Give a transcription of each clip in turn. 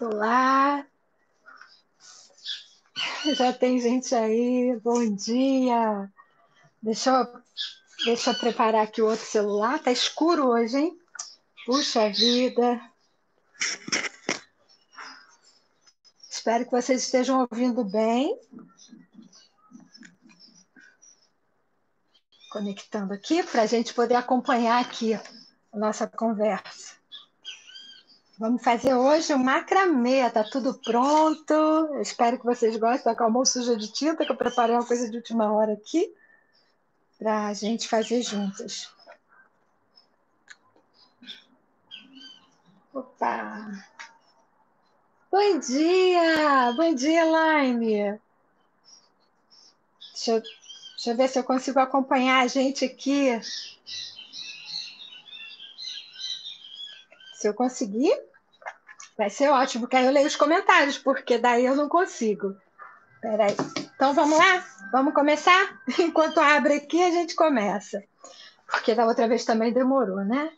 Olá, já tem gente aí, bom dia. Deixa eu, deixa eu preparar aqui o outro celular, tá escuro hoje, hein? Puxa vida. Espero que vocês estejam ouvindo bem. Conectando aqui para a gente poder acompanhar aqui a nossa conversa. Vamos fazer hoje um macramê, tá tudo pronto. Espero que vocês gostem. Tá com a mão suja de tinta, que eu preparei uma coisa de última hora aqui para a gente fazer juntas. Opa! Bom dia! Bom dia, Laine! Deixa deixa eu ver se eu consigo acompanhar a gente aqui. Se eu conseguir, vai ser ótimo, porque aí eu leio os comentários, porque daí eu não consigo. Peraí. Então vamos lá? Vamos começar? Enquanto abre aqui, a gente começa. Porque da outra vez também demorou, né?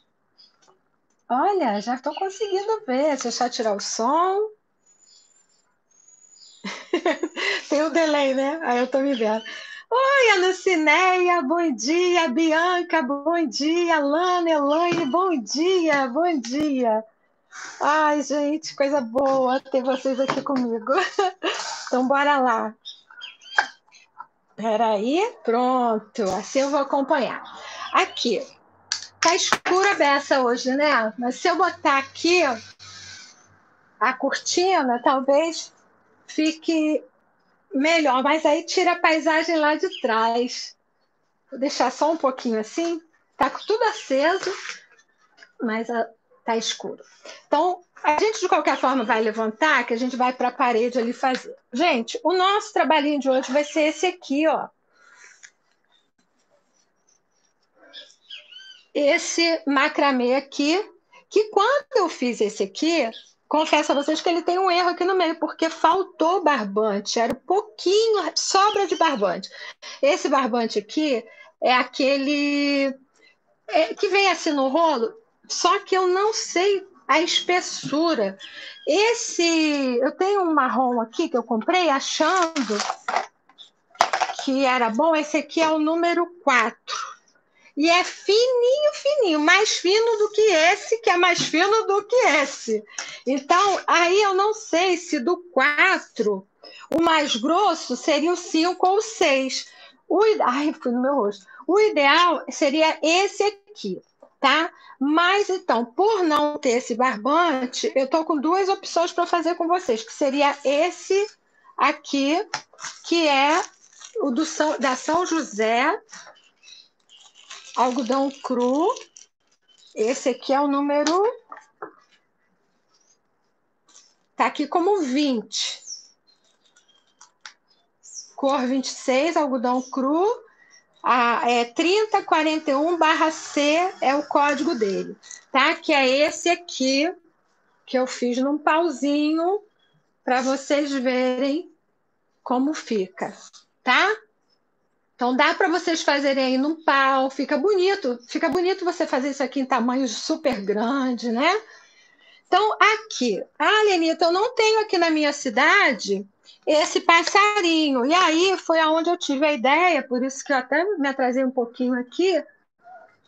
Olha, já estou conseguindo ver. Deixa eu só tirar o som. Tem um delay, né? Aí eu estou me vendo. Oi, Anucineia, bom dia. Bianca, bom dia. Lana, Elaine, bom dia, bom dia. Ai, gente, coisa boa ter vocês aqui comigo. Então, bora lá. Peraí, pronto. Assim eu vou acompanhar. Aqui, tá escura a beça hoje, né? Mas se eu botar aqui a cortina, talvez fique melhor, mas aí tira a paisagem lá de trás. Vou deixar só um pouquinho assim. Tá tudo aceso, mas tá escuro. Então, a gente de qualquer forma vai levantar, que a gente vai para a parede ali fazer. Gente, o nosso trabalhinho de hoje vai ser esse aqui, ó. Esse macramê aqui, que quando eu fiz esse aqui, confesso a vocês que ele tem um erro aqui no meio, porque faltou barbante, era um pouquinho, sobra de barbante. Esse barbante aqui é aquele é, que vem assim no rolo, só que eu não sei a espessura. Esse, eu tenho um marrom aqui que eu comprei achando que era bom, esse aqui é o número 4. E é fininho, fininho, mais fino do que esse, que é mais fino do que esse. Então, aí eu não sei se do 4, o mais grosso seria o 5 ou o 6. O, ai, fui no meu rosto. O ideal seria esse aqui, tá? Mas então, por não ter esse barbante, eu estou com duas opções para fazer com vocês, que seria esse aqui, que é o do São, da São José, algodão cru. Esse aqui é o número. Está aqui como 20. Cor 26, algodão cru. A, é 3041 barra C é o código dele, tá? Que é esse aqui que eu fiz num pauzinho para vocês verem como fica, tá? Então dá para vocês fazerem aí num pau, fica bonito. Fica bonito você fazer isso aqui em tamanho super grande, né? Então aqui, ah, Lenita, eu não tenho aqui na minha cidade esse passarinho. E aí foi aonde eu tive a ideia, por isso que eu até me atrasei um pouquinho aqui,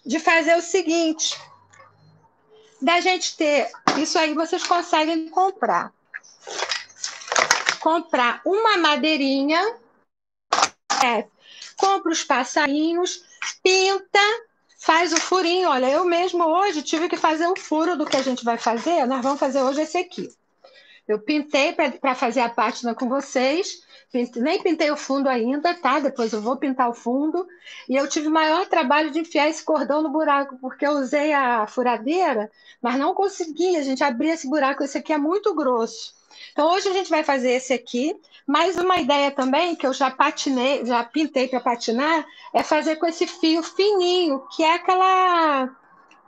de fazer o seguinte: da gente ter, isso aí vocês conseguem comprar. Comprar uma madeirinha, é, compra os passarinhos, pinta, faz o furinho. Olha, eu mesmo hoje tive que fazer o furo do que a gente vai fazer. Nós vamos fazer hoje esse aqui. Eu pintei para fazer a pátina com vocês, nem pintei o fundo ainda, tá? Depois eu vou pintar o fundo. E eu tive o maior trabalho de enfiar esse cordão no buraco, porque eu usei a furadeira, mas não consegui, a gente abrir esse buraco. Esse aqui é muito grosso. Então hoje a gente vai fazer esse aqui. Mais uma ideia também que eu já patinei, já pintei para patinar, é fazer com esse fio fininho, que é aquela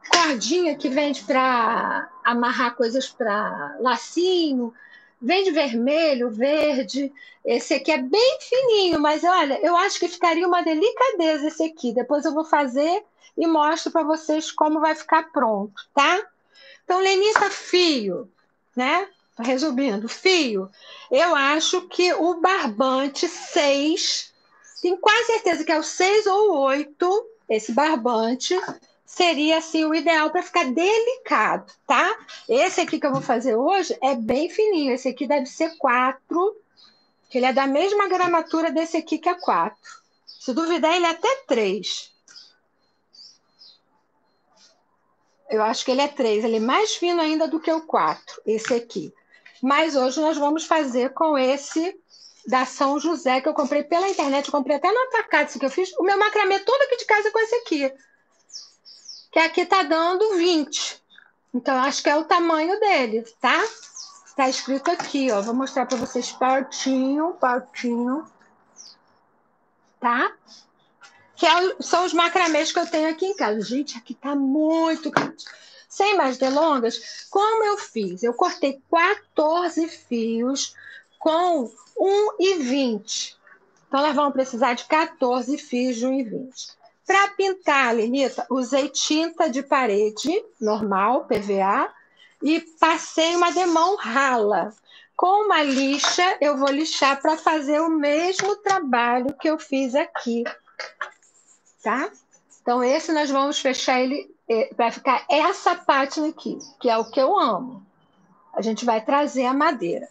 cordinha que vende para amarrar coisas para lacinho. Vende vermelho, verde. Esse aqui é bem fininho, mas olha, eu acho que ficaria uma delicadeza esse aqui. Depois eu vou fazer e mostro para vocês como vai ficar pronto, tá? Então, Lenita Fio, né? resumindo, fio, eu acho que o barbante 6, tenho quase certeza que é o 6 ou 8, esse barbante, seria assim o ideal para ficar delicado, tá? Esse aqui que eu vou fazer hoje é bem fininho, esse aqui deve ser 4, que ele é da mesma gramatura desse aqui que é 4. Se duvidar, ele é até 3. Eu acho que ele é 3, ele é mais fino ainda do que o 4, esse aqui. Mas hoje nós vamos fazer com esse da São José, que eu comprei pela internet, eu comprei até no atacado, esse que eu fiz. O meu macramê todo aqui de casa é com esse aqui. Que aqui tá dando 20. Então, acho que é o tamanho dele, tá? Está escrito aqui, ó. Vou mostrar para vocês pertinho, pertinho. Tá? Que é, são os macramês que eu tenho aqui em casa. Gente, aqui tá muito grande. Sem mais delongas, como eu fiz? Eu cortei 14 fios com 1,20. Então, nós vamos precisar de 14 fios de 1,20. Para pintar, Lenita, usei tinta de parede normal, PVA, e passei uma demão rala. Com uma lixa, eu vou lixar para fazer o mesmo trabalho que eu fiz aqui. Tá? Então, esse nós vamos fechar ele vai ficar essa pátina aqui, que é o que eu amo. A gente vai trazer a madeira.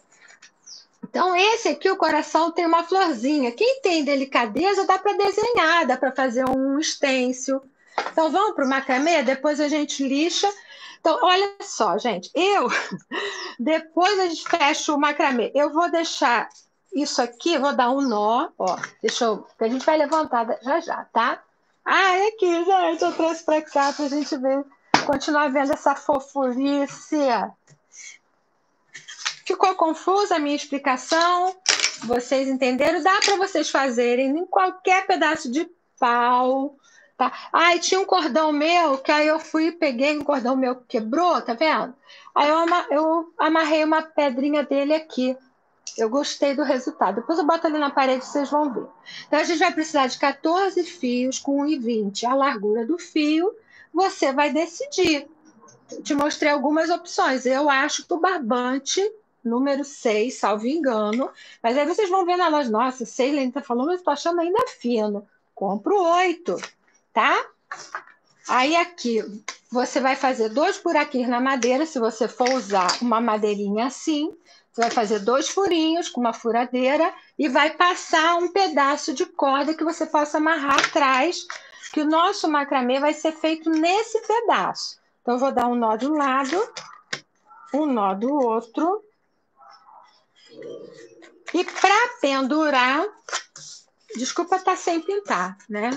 Então, esse aqui, o coração tem uma florzinha. Quem tem delicadeza, dá para desenhar, dá para fazer um estêncil. Então, vamos para o macramê, depois a gente lixa. Então, olha só, gente, eu, depois a gente fecha o macramê. Eu vou deixar isso aqui, vou dar um nó, ó, deixa eu, a gente vai levantar já já, tá? Ah, é aqui, gente, eu trouxe para cá para a gente ver, continuar vendo essa fofurice. Ficou confusa a minha explicação? Vocês entenderam? Dá para vocês fazerem em qualquer pedaço de pau. Tá? Ah, tinha um cordão meu, que aí eu fui e peguei um cordão meu que quebrou, tá vendo? Aí eu, eu amarrei uma pedrinha dele aqui. Eu gostei do resultado. Depois eu boto ali na parede, vocês vão ver. Então, a gente vai precisar de 14 fios com 1,20 a largura do fio. Você vai decidir. Te mostrei algumas opções. Eu acho que o barbante, número 6, salvo engano. Mas aí vocês vão ver na loja, nossa, 6, Lene tá falando, mas tô achando ainda fino. Compro 8, tá? Aí aqui, você vai fazer dois buraquinhos na madeira, se você for usar uma madeirinha assim. Você vai fazer dois furinhos com uma furadeira e vai passar um pedaço de corda que você possa amarrar atrás, que o nosso macramê vai ser feito nesse pedaço. Então, eu vou dar um nó de um lado, um nó do outro. E para pendurar, desculpa estar tá sem pintar, né?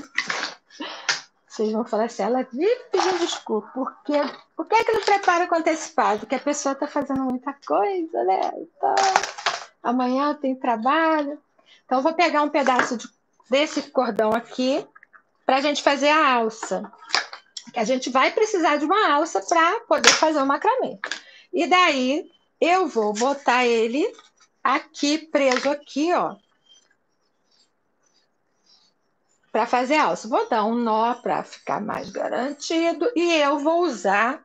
Vocês vão falar assim, ela vive pedindo desculpa, porque por que, que não prepara com antecipado? Porque a pessoa está fazendo muita coisa, né? Então, amanhã tem trabalho. Então, vou pegar um pedaço de, desse cordão aqui para a gente fazer a alça. Que a gente vai precisar de uma alça para poder fazer o macramê. E daí, eu vou botar ele aqui, preso aqui, ó, para fazer alça. Vou dar um nó para ficar mais garantido e eu vou usar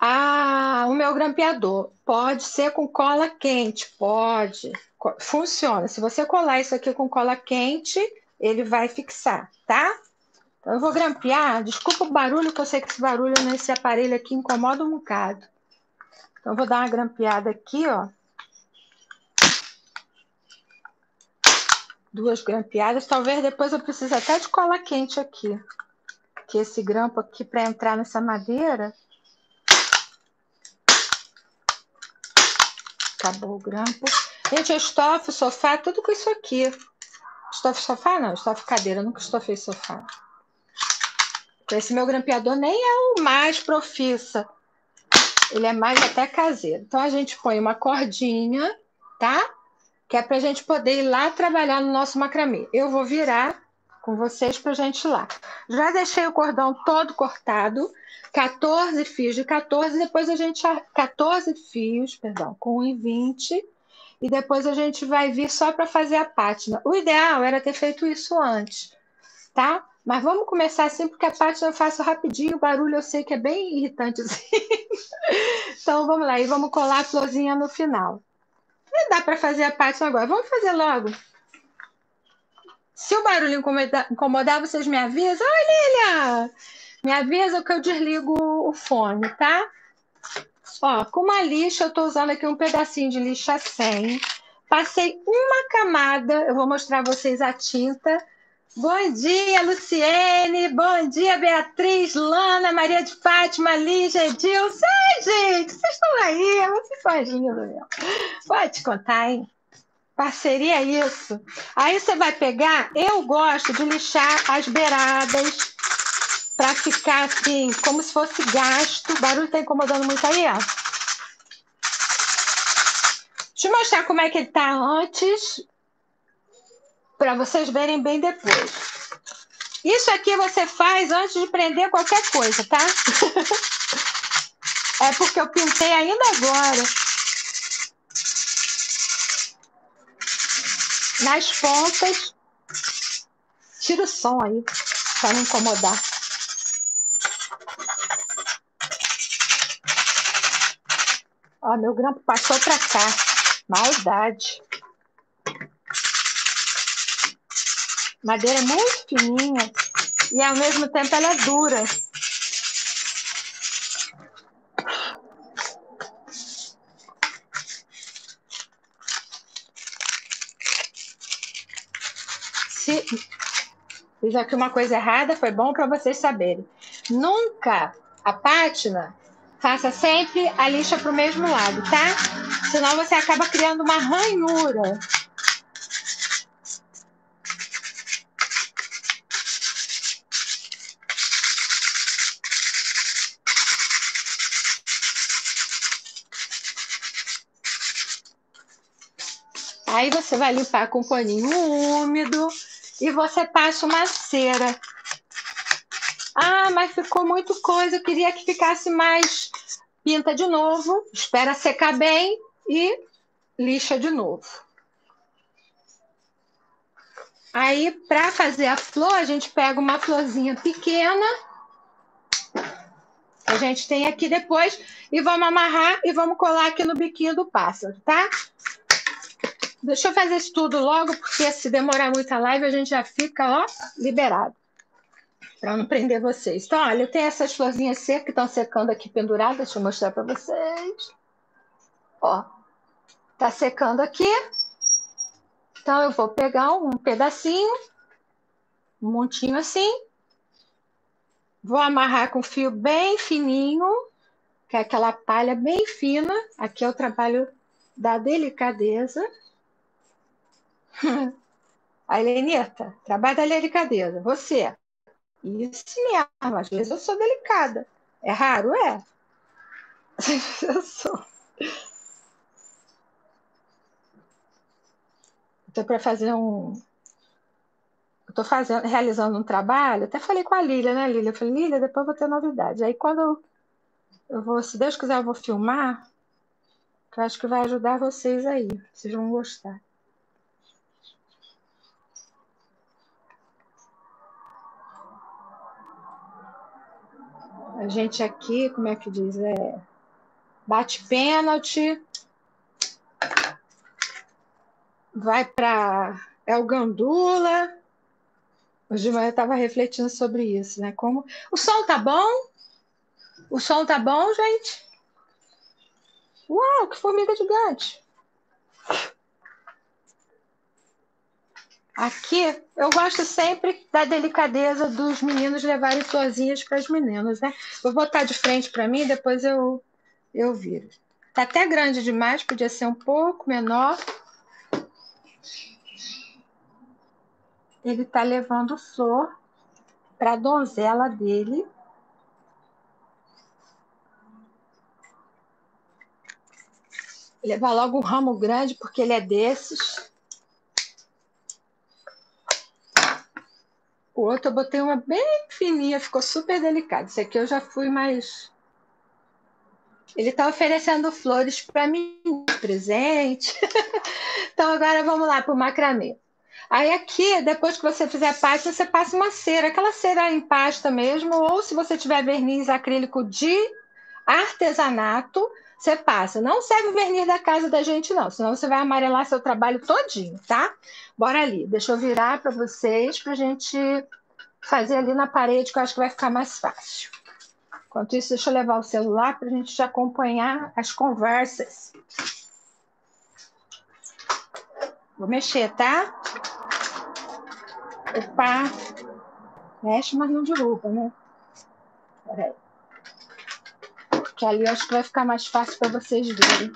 a, o meu grampeador. Pode ser com cola quente, pode. Funciona. Se você colar isso aqui com cola quente, ele vai fixar, tá? Então, eu vou grampear. Desculpa o barulho, que eu sei que esse barulho nesse aparelho aqui incomoda um bocado. Então, eu vou dar uma grampeada aqui, ó. Duas grampeadas. Talvez depois eu precise até de cola quente aqui. Que esse grampo aqui para entrar nessa madeira. Acabou o grampo. Gente, eu estofo sofá, tudo com isso aqui. Estofo sofá não, estofo cadeira, nunca estofei sofá. Esse meu grampeador nem é o mais profissa. Ele é mais até caseiro. Então a gente põe uma cordinha, tá? Que é para a gente poder ir lá trabalhar no nosso macramê. Eu vou virar com vocês para a gente ir lá. Já deixei o cordão todo cortado, 14 fios de 14, depois a gente 14 fios, perdão, com 1,20 e depois a gente vai vir só para fazer a pátina. O ideal era ter feito isso antes, tá? Mas vamos começar assim, porque a parte eu faço rapidinho, o barulho eu sei que é bem irritante. Então vamos lá, e vamos colar a florzinha no final. Não dá para fazer a parte agora, vamos fazer logo. Se o barulho incomodar, vocês me avisam. Oi, Lilia! Me avisa que eu desligo o fone, tá? Ó, com uma lixa, eu estou usando aqui um pedacinho de lixa 100. Passei uma camada, eu vou mostrar a vocês a tinta Bom dia, Luciene. Bom dia, Beatriz, Lana, Maria de Fátima, Lígia, Edilson. Ai, gente, vocês estão aí, vocês são lindos, meu. Pode te contar, hein? Parceria é isso. Aí você vai pegar, eu gosto de lixar as beiradas para ficar assim, como se fosse gasto. O barulho está incomodando muito aí, ó. Deixa eu mostrar como é que ele está antes para vocês verem bem depois. Isso aqui você faz antes de prender qualquer coisa, tá? é porque eu pintei ainda agora. Nas pontas. Tira o som aí, para não incomodar. Ó, meu grampo passou para cá. Maldade. Madeira muito fininha e ao mesmo tempo ela é dura. Se fiz aqui uma coisa errada, foi bom para vocês saberem. Nunca a pátina faça sempre a lixa para o mesmo lado, tá? Senão você acaba criando uma ranhura Aí você vai limpar com um paninho úmido e você passa uma cera. Ah, mas ficou muito coisa, eu queria que ficasse mais. Pinta de novo, espera secar bem e lixa de novo. Aí, para fazer a flor, a gente pega uma florzinha pequena. A gente tem aqui depois e vamos amarrar e vamos colar aqui no biquinho do pássaro, tá? Deixa eu fazer isso tudo logo, porque se demorar muito a live, a gente já fica, ó, liberado. Para não prender vocês. Então, olha, eu tenho essas florzinhas secas que estão secando aqui penduradas. Deixa eu mostrar para vocês. Ó, tá secando aqui. Então, eu vou pegar um pedacinho, um montinho assim. Vou amarrar com fio bem fininho, que é aquela palha bem fina. Aqui é o trabalho da delicadeza. A Helenita, trabalho da delicadeza. Você. Isso mesmo, às vezes eu sou delicada. É raro? É. Eu sou. Estou para fazer um. Estou fazendo, realizando um trabalho. Até falei com a Lília, né, Lília? Eu falei, Lília, depois vou ter novidade. Aí quando eu, eu vou, se Deus quiser, eu vou filmar, que eu acho que vai ajudar vocês aí. Vocês vão gostar. A gente aqui, como é que diz? É, bate pênalti, vai para El Gandula. Hoje de manhã eu estava refletindo sobre isso, né? Como o som tá bom? O som tá bom, gente? Uau, que formiga gigante! Aqui, eu gosto sempre da delicadeza dos meninos levarem florzinhas para as meninas, né? Vou botar de frente para mim, depois eu, eu viro. Tá até grande demais, podia ser um pouco menor. Ele tá levando flor para a donzela dele. Levar logo um ramo grande, porque ele é desses. O outro eu botei uma bem fininha, ficou super delicado. Esse aqui eu já fui mais. Ele está oferecendo flores para mim, presente. então agora vamos lá para o macramê. Aí aqui, depois que você fizer a pasta, você passa uma cera, aquela cera em pasta mesmo, ou se você tiver verniz acrílico de artesanato, você passa. Não serve o verniz da casa da gente, não, senão você vai amarelar seu trabalho todinho, tá? Bora ali, deixa eu virar para vocês para a gente fazer ali na parede, que eu acho que vai ficar mais fácil. Enquanto isso, deixa eu levar o celular para a gente acompanhar as conversas. Vou mexer, tá? Opa! Mexe, mas não derruba, né? Peraí. Que ali acho que vai ficar mais fácil para vocês verem.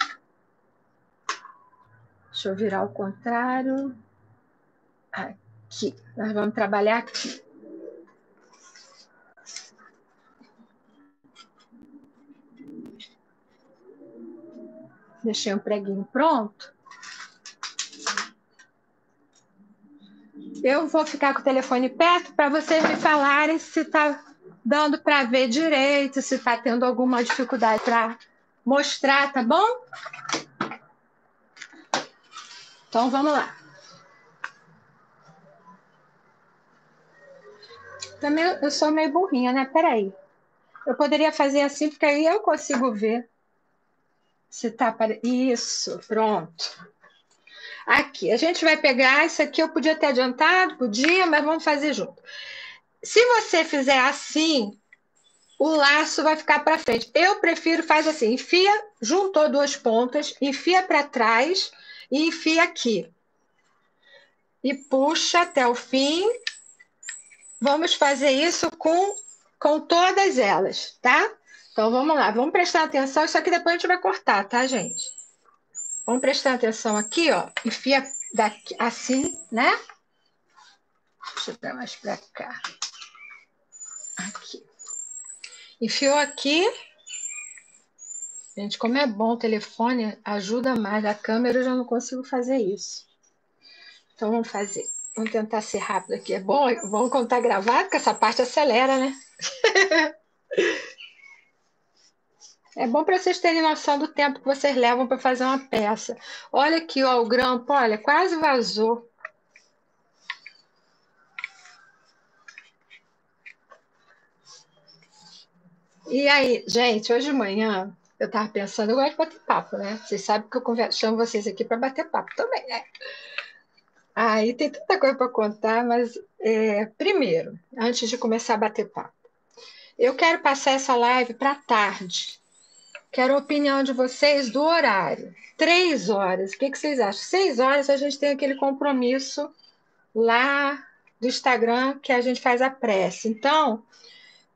Deixa eu virar ao contrário. Aqui. Nós vamos trabalhar aqui. Deixei um preguinho pronto. Eu vou ficar com o telefone perto para vocês me falarem se está dando para ver direito, se está tendo alguma dificuldade para mostrar, tá bom? Então vamos lá. Também eu sou meio burrinha, né? Peraí. Eu poderia fazer assim, porque aí eu consigo ver se tá para isso, pronto. Aqui, a gente vai pegar isso aqui, eu podia ter adiantado, podia, mas vamos fazer junto. Se você fizer assim, o laço vai ficar para frente. Eu prefiro faz assim, enfia, juntou duas pontas, enfia para trás e enfia aqui. E puxa até o fim. Vamos fazer isso com, com todas elas, tá? Então vamos lá, vamos prestar atenção. Isso aqui depois a gente vai cortar, tá, gente? Vamos prestar atenção aqui, ó. Enfia daqui, assim, né? Deixa eu dar mais para cá. Aqui. Enfiou aqui. Gente, como é bom o telefone, ajuda mais. A câmera eu já não consigo fazer isso. Então vamos fazer. Vamos tentar ser rápido aqui. É bom, vamos contar gravado, porque essa parte acelera, né? É bom para vocês terem noção do tempo que vocês levam para fazer uma peça. Olha aqui, ó, o grampo, olha, quase vazou. E aí, gente, hoje de manhã eu estava pensando, eu gosto de bater papo, né? Vocês sabem que eu converso, chamo vocês aqui para bater papo também, né? Aí tem tanta coisa para contar, mas é, primeiro, antes de começar a bater papo, eu quero passar essa live para tarde, Quero a opinião de vocês do horário. Três horas. O que, que vocês acham? Seis horas a gente tem aquele compromisso lá do Instagram que a gente faz a prece. Então,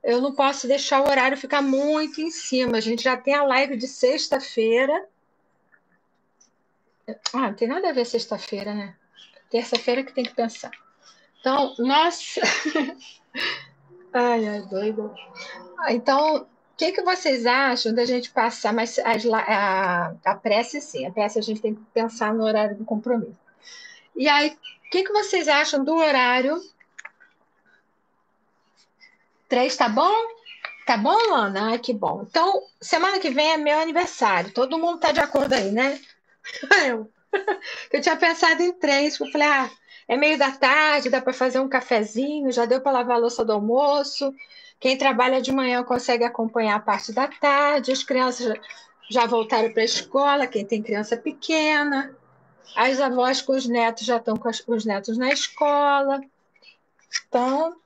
eu não posso deixar o horário ficar muito em cima. A gente já tem a live de sexta-feira. Ah, não tem nada a ver sexta-feira, né? Terça-feira que tem que pensar. Então, nossa. ai, ai, doido. Então, o que, que vocês acham da gente passar mais a, a, prece, sim, a prece a gente tem que pensar no horário do compromisso. E aí, o que, que vocês acham do horário? Três, tá bom? Tá bom, Ana? Ai, que bom. Então, semana que vem é meu aniversário. Todo mundo tá de acordo aí, né? Eu. Eu tinha pensado em três. Eu falei, ah, é meio da tarde, dá para fazer um cafezinho, já deu para lavar a louça do almoço. Quem trabalha de manhã consegue acompanhar a parte da tarde, as crianças já voltaram para a escola, quem tem criança pequena, as avós com os netos já estão com os netos na escola. Então,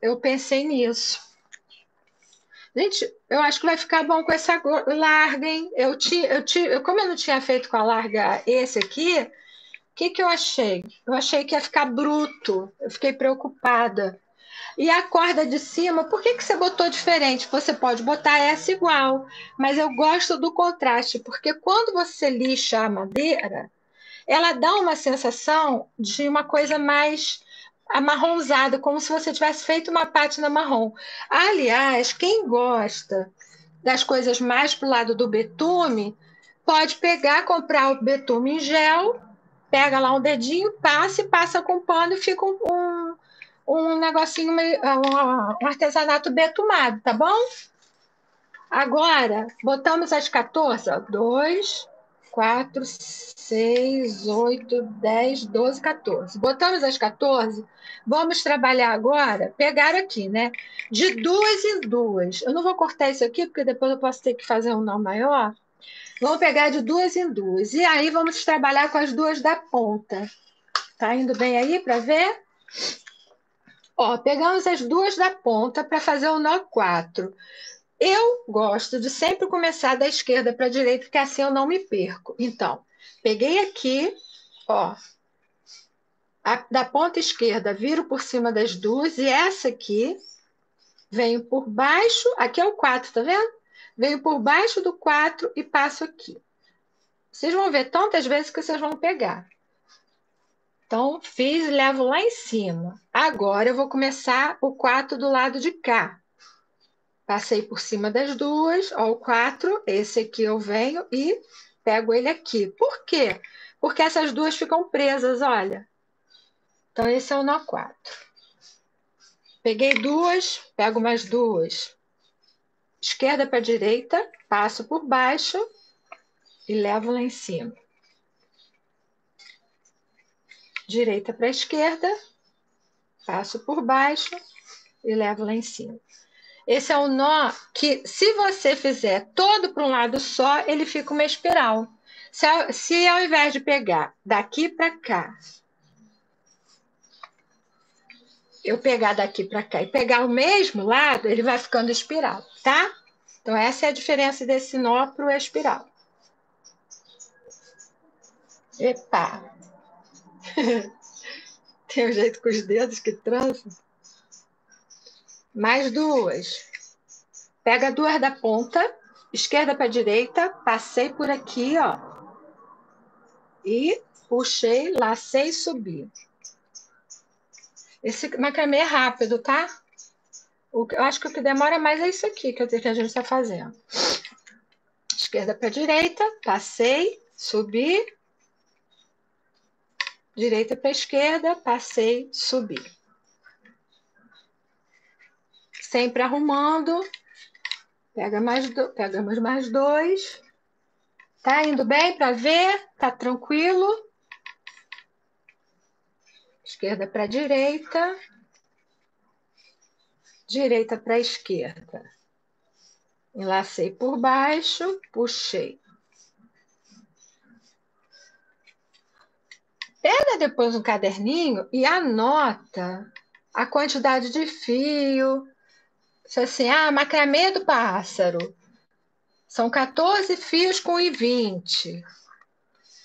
eu pensei nisso. Gente, eu acho que vai ficar bom com essa larga, hein? Eu, ti, eu, ti, eu, como eu não tinha feito com a larga esse aqui, o que, que eu achei? Eu achei que ia ficar bruto. Eu fiquei preocupada. E a corda de cima, por que, que você botou diferente? Você pode botar essa igual, mas eu gosto do contraste, porque quando você lixa a madeira, ela dá uma sensação de uma coisa mais amarronzada, como se você tivesse feito uma pátina marrom. Aliás, quem gosta das coisas mais para o lado do betume, pode pegar, comprar o betume em gel, pega lá um dedinho, passa e passa com pano e fica um, um um negocinho, um artesanato betumado, tá bom? Agora, botamos as 14, ó, 2, 4, 6, 8, 10, 12, 14. Botamos as 14. Vamos trabalhar agora, pegar aqui, né? De duas em duas. Eu não vou cortar isso aqui, porque depois eu posso ter que fazer um nó maior. Vamos pegar de duas em duas. E aí vamos trabalhar com as duas da ponta. Tá indo bem aí para ver? Ó, pegamos as duas da ponta para fazer o nó 4. Eu gosto de sempre começar da esquerda para a direita, porque assim eu não me perco. Então, peguei aqui, ó, a, da ponta esquerda, viro por cima das duas, e essa aqui, venho por baixo, aqui é o 4, tá vendo? Venho por baixo do 4 e passo aqui. Vocês vão ver tantas vezes que vocês vão pegar. Então, fiz e levo lá em cima. Agora eu vou começar o 4 do lado de cá. Passei por cima das duas, ó, o quatro, esse aqui eu venho e pego ele aqui. Por quê? Porque essas duas ficam presas, olha. Então, esse é o nó 4. Peguei duas, pego mais duas. Esquerda para direita, passo por baixo e levo lá em cima. Direita para esquerda, passo por baixo e levo lá em cima. Esse é um nó que, se você fizer todo para um lado só, ele fica uma espiral. Se, se ao invés de pegar daqui para cá, eu pegar daqui para cá e pegar o mesmo lado, ele vai ficando espiral, tá? Então, essa é a diferença desse nó para o espiral. Epa! Tem um jeito com os dedos que trançam. Mais duas. Pega duas da ponta, esquerda para direita, passei por aqui, ó. E puxei, lacei e subi. Esse macramê é rápido, tá? O, eu acho que o que demora mais é isso aqui que, que a gente está fazendo. Esquerda para direita, passei, subi. Direita para esquerda, passei, subi sempre arrumando. Pega mais do... Pegamos mais dois. Tá indo bem para ver? Tá tranquilo? Esquerda para direita. Direita para esquerda. Enlacei por baixo, puxei. Pega depois um caderninho e anota a quantidade de fio, assim, ah, macramê do pássaro. São 14 fios com I20.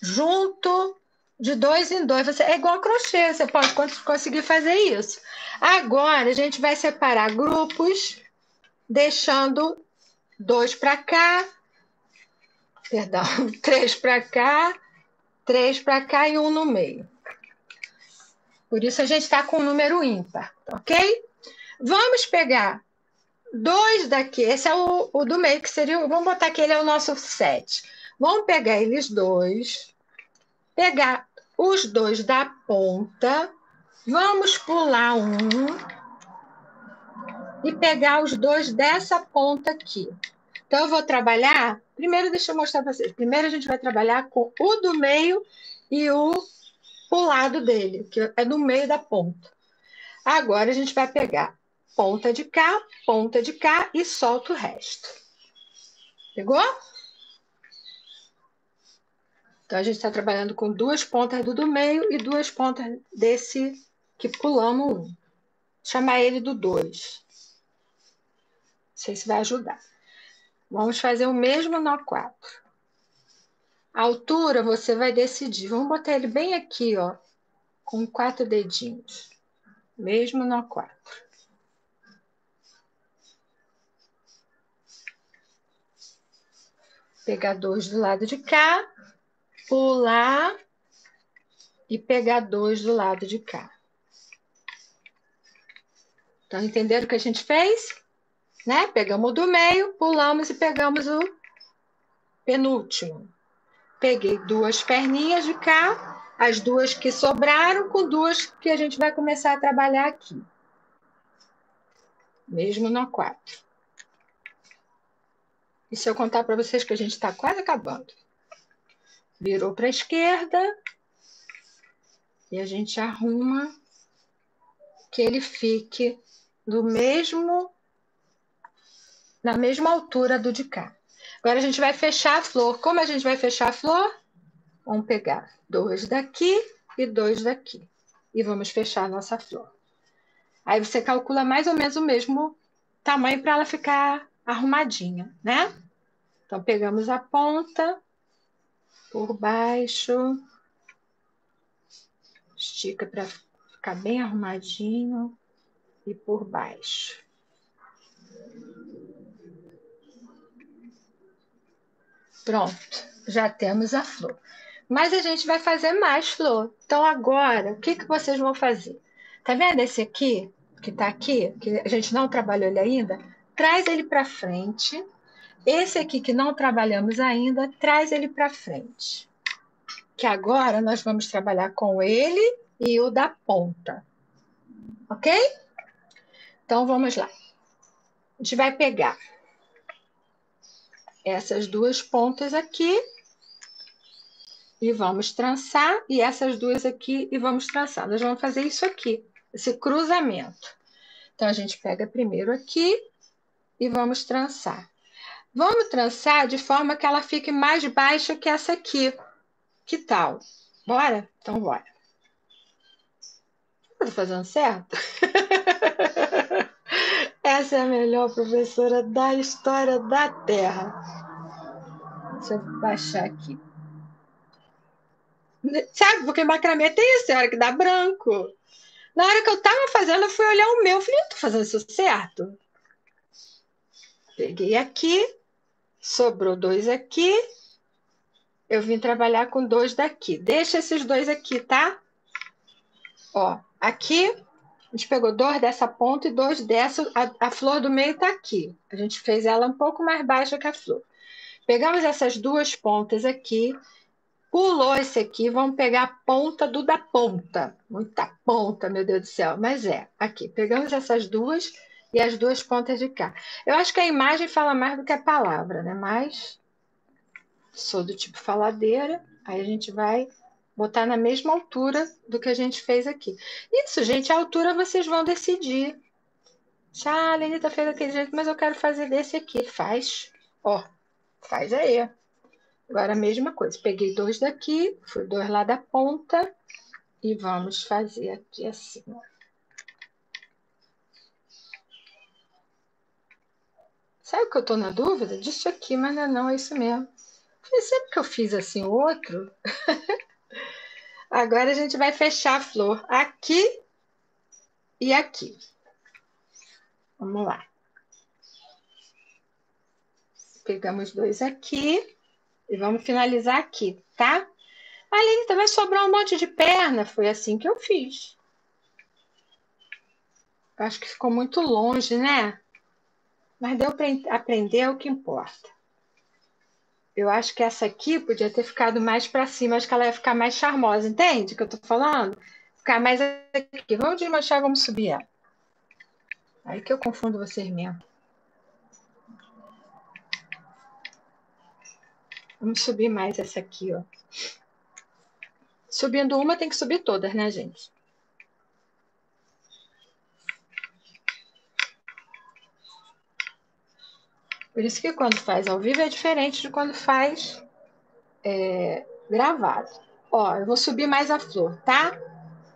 Junto de dois em dois. Você, é igual crochê, você pode conseguir fazer isso. Agora, a gente vai separar grupos, deixando dois para cá, perdão, três para cá, três para cá e um no meio. Por isso a gente está com o número ímpar, ok? Vamos pegar dois daqui, esse é o, o do meio, que seria, vamos botar que ele é o nosso sete. Vamos pegar eles dois, pegar os dois da ponta, vamos pular um e pegar os dois dessa ponta aqui. Então, eu vou trabalhar, primeiro deixa eu mostrar para vocês, primeiro a gente vai trabalhar com o do meio e o lado dele, que é do meio da ponta. Agora a gente vai pegar ponta de cá, ponta de cá e solta o resto. Pegou? Então, a gente está trabalhando com duas pontas do do meio e duas pontas desse que pulamos um. Chamar ele do dois. Não sei se vai ajudar. Vamos fazer o mesmo nó quatro. A altura você vai decidir. Vamos botar ele bem aqui, ó, com quatro dedinhos. Mesmo nó quatro. Pegar dois do lado de cá, pular e pegar dois do lado de cá. Então, entenderam o que a gente fez? Né? Pegamos o do meio, pulamos e pegamos o penúltimo. Peguei duas perninhas de cá, as duas que sobraram, com duas que a gente vai começar a trabalhar aqui. Mesmo no quatro. E se eu contar para vocês que a gente está quase acabando? virou para a esquerda e a gente arruma que ele fique do mesmo na mesma altura do de cá. Agora a gente vai fechar a flor. Como a gente vai fechar a flor? Vamos pegar dois daqui e dois daqui. E vamos fechar a nossa flor. Aí você calcula mais ou menos o mesmo tamanho para ela ficar arrumadinha, né? Então, pegamos a ponta por baixo, estica para ficar bem arrumadinho e por baixo. Pronto, já temos a flor. Mas a gente vai fazer mais flor. Então, agora, o que, que vocês vão fazer? Tá vendo esse aqui, que está aqui, que a gente não trabalhou ele ainda? Traz ele para frente. Esse aqui que não trabalhamos ainda, traz ele para frente. Que agora nós vamos trabalhar com ele e o da ponta. Ok? Então, vamos lá. A gente vai pegar essas duas pontas aqui e vamos trançar, e essas duas aqui e vamos trançar. Nós vamos fazer isso aqui, esse cruzamento. Então, a gente pega primeiro aqui e vamos trançar. Vamos trançar de forma que ela fique mais baixa que essa aqui. Que tal? Bora? Então, bora. Estou fazendo certo? Essa é a melhor professora da história da Terra. Deixa eu baixar aqui. Sabe, porque macramê tem isso, tem hora que dá branco. Na hora que eu estava fazendo, eu fui olhar o meu. Falei, estou fazendo isso certo? Peguei aqui, sobrou dois aqui. Eu vim trabalhar com dois daqui. Deixa esses dois aqui, tá? Ó, aqui a gente pegou dois dessa ponta e dois dessa. A, a flor do meio está aqui. A gente fez ela um pouco mais baixa que a flor. Pegamos essas duas pontas aqui, pulou esse aqui, vamos pegar a ponta do da ponta. Muita ponta, meu Deus do céu. Mas é, aqui. Pegamos essas duas e as duas pontas de cá. Eu acho que a imagem fala mais do que a palavra, né? Mas sou do tipo faladeira, aí a gente vai botar na mesma altura do que a gente fez aqui. Isso, gente, a altura vocês vão decidir. Ah, a Lenita fez daquele jeito, mas eu quero fazer desse aqui. Faz. Ó, faz aí. Agora a mesma coisa. Peguei dois daqui, fui dois lá da ponta e vamos fazer aqui assim. Sabe o que eu estou na dúvida? Disso aqui, mas não é, não, é isso mesmo. Falei, sempre que eu fiz assim outro, Agora a gente vai fechar a flor aqui e aqui. Vamos lá. Pegamos dois aqui e vamos finalizar aqui, tá? Ali vai sobrar um monte de perna. Foi assim que eu fiz. Acho que ficou muito longe, né? Mas deu para aprender o que importa. Eu acho que essa aqui podia ter ficado mais para cima, acho que ela ia ficar mais charmosa, entende o que eu estou falando? Ficar mais aqui. Vamos desmanchar, vamos subir ela. Aí que eu confundo vocês mesmo. Vamos subir mais essa aqui, ó. Subindo uma, tem que subir todas, né, gente? Por isso que quando faz ao vivo é diferente de quando faz é, gravado. Ó, eu vou subir mais a flor, tá?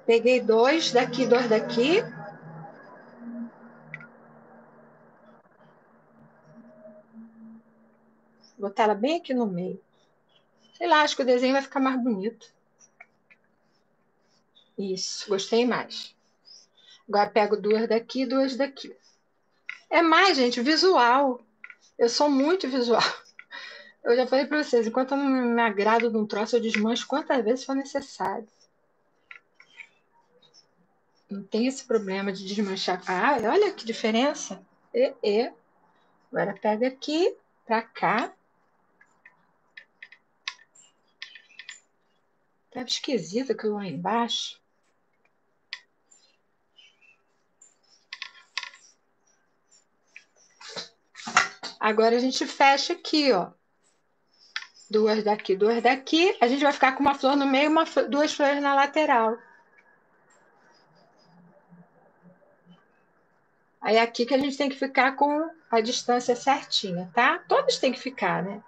Peguei dois daqui, dois daqui. Botar ela bem aqui no meio. Sei lá, acho que o desenho vai ficar mais bonito. Isso, gostei mais. Agora pego duas daqui, duas daqui. É mais, gente, visual. Eu sou muito visual. Eu já falei para vocês, enquanto eu não me agrado de um troço, eu desmancho quantas vezes for necessário. Não tem esse problema de desmanchar. Ah, olha que diferença. E, e. Agora pega aqui, para cá. Tava esquisito aquilo lá embaixo. Agora a gente fecha aqui, ó. duas daqui, duas daqui. A gente vai ficar com uma flor no meio, uma, duas flores na lateral. Aí é aqui que a gente tem que ficar com a distância certinha, tá? Todos têm que ficar, né?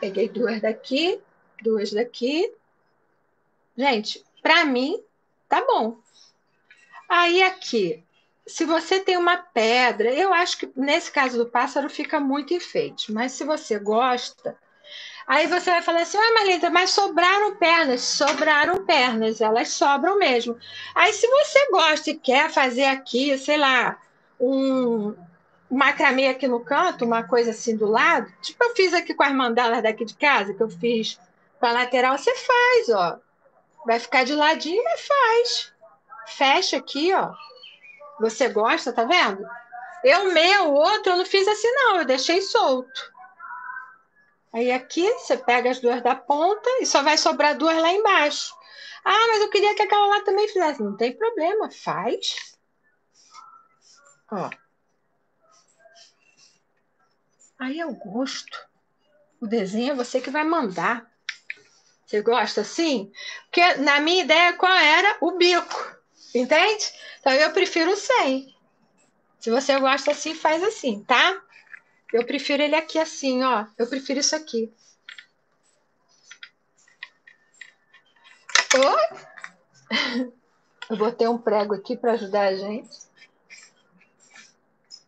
Peguei duas daqui, duas daqui. Gente, para mim, tá bom. Aí aqui, se você tem uma pedra, eu acho que nesse caso do pássaro fica muito enfeite, mas se você gosta, Aí você vai falar assim, ah, Marlita, mas sobraram pernas. Sobraram pernas, elas sobram mesmo. Aí se você gosta e quer fazer aqui, sei lá, um macramê aqui no canto, uma coisa assim do lado, tipo eu fiz aqui com as mandalas daqui de casa, que eu fiz para lateral, você faz, ó. Vai ficar de ladinho, mas faz. Fecha aqui, ó. Você gosta, tá vendo? Eu, meu, outro, eu não fiz assim, não. Eu deixei solto. Aí aqui você pega as duas da ponta e só vai sobrar duas lá embaixo. Ah, mas eu queria que aquela lá também fizesse. Não tem problema, faz. Ó. Aí é o gosto. O desenho é você que vai mandar. Você gosta assim? Porque na minha ideia, qual era? O bico. Entende? Então eu prefiro sem. Se você gosta assim, faz assim, tá? Eu prefiro ele aqui assim, ó. Eu prefiro isso aqui. Oi? Eu botei um prego aqui para ajudar a gente.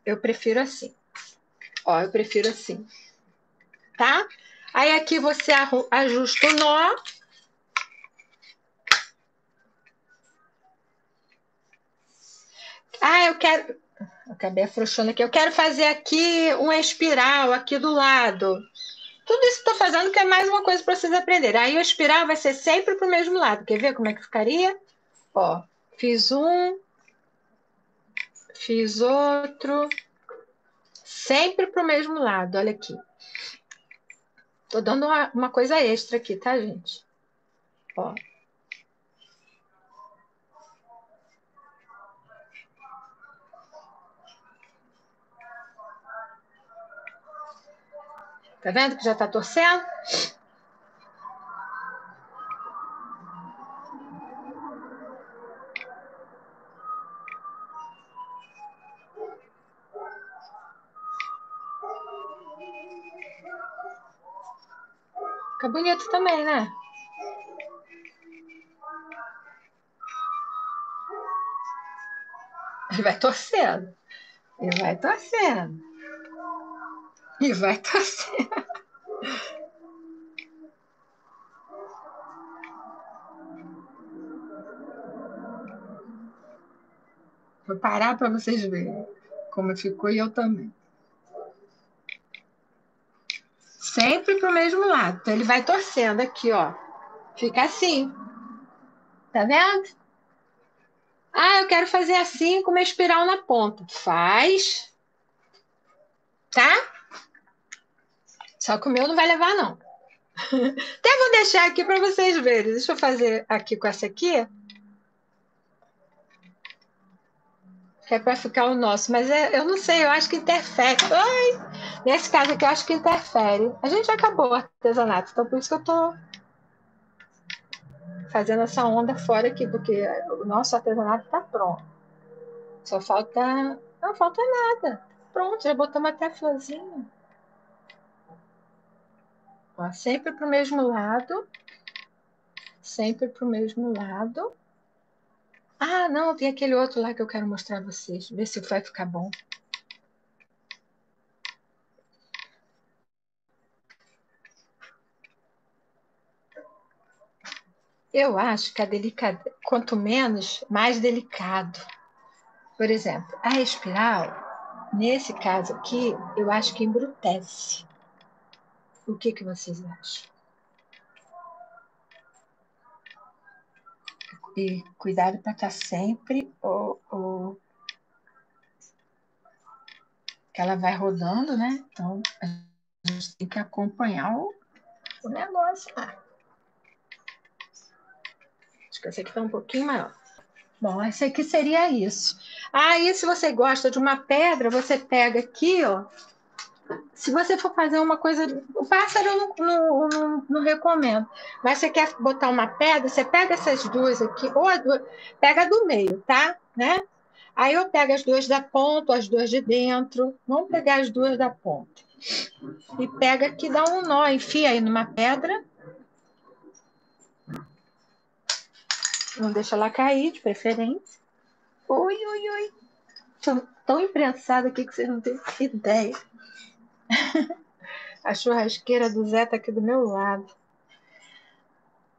Eu prefiro assim. Ó, eu prefiro assim. Tá? Aí aqui você ajusta o nó. Ah, eu quero. Acabei afrouxando aqui. Eu quero fazer aqui uma espiral aqui do lado. Tudo isso que estou fazendo que é mais uma coisa para vocês aprenderem. Aí o espiral vai ser sempre para o mesmo lado. Quer ver como é que ficaria? Ó, fiz um, fiz outro, sempre para o mesmo lado. Olha aqui. Estou dando uma, uma coisa extra aqui, tá, gente? Ó, Tá vendo que já está torcendo? Fica bonito também, né? Ele vai torcendo. Ele vai torcendo. E vai torcer. Vou parar para vocês verem como ficou e eu também. Sempre para o mesmo lado. Então, ele vai torcendo aqui, ó. Fica assim. Tá vendo? Ah, eu quero fazer assim com uma espiral na ponta. Faz. Tá? Só que o meu não vai levar, não. Até vou deixar aqui para vocês verem. Deixa eu fazer aqui com essa aqui. Que é para ficar o nosso. Mas é, eu não sei, eu acho que interfere. Ai, nesse caso aqui, eu acho que interfere. A gente acabou o artesanato, então por isso que eu estou fazendo essa onda fora aqui, porque o nosso artesanato está pronto. Só falta. Não falta nada. Pronto, já botamos até a florzinha. Ó, sempre para o mesmo lado. Sempre para o mesmo lado. Ah, não, tem aquele outro lá que eu quero mostrar a vocês. Ver se vai ficar bom. Eu acho que a delicada, quanto menos, mais delicado. Por exemplo, a espiral, nesse caso aqui, eu acho que embrutece. O que, que vocês acham? E cuidado para estar tá sempre o, o, que ela vai rodando, né? Então a gente tem que acompanhar o, o negócio lá. Acho que essa aqui está um pouquinho maior. Bom, esse aqui seria isso. Aí, se você gosta de uma pedra, você pega aqui, ó. Se você for fazer uma coisa. O pássaro eu não, não, não, não recomendo. Mas você quer botar uma pedra, você pega essas duas aqui, ou a duas, pega do meio, tá? Né? Aí eu pego as duas da ponta, as duas de dentro. Vamos pegar as duas da ponta. E pega aqui, dá um nó, enfia aí numa pedra. Não deixa ela cair, de preferência. Oi, oi, oi. Estou tão imprensada aqui que vocês não têm ideia. A churrasqueira do Zé está aqui do meu lado.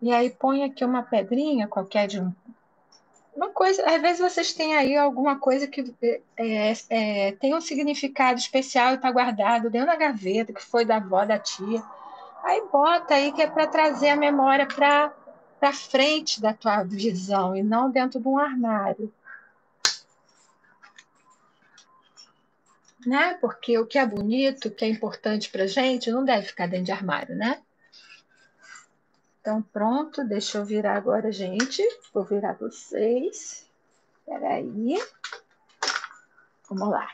E aí põe aqui uma pedrinha qualquer de um. Uma coisa, às vezes vocês têm aí alguma coisa que é, é, tem um significado especial e está guardado dentro da gaveta, que foi da avó, da tia. Aí bota aí que é para trazer a memória para frente da tua visão e não dentro de um armário. Né? Porque o que é bonito, o que é importante para gente, não deve ficar dentro de armário, né? Então, pronto, deixa eu virar agora, gente. Vou virar vocês. Espera aí. Vamos lá.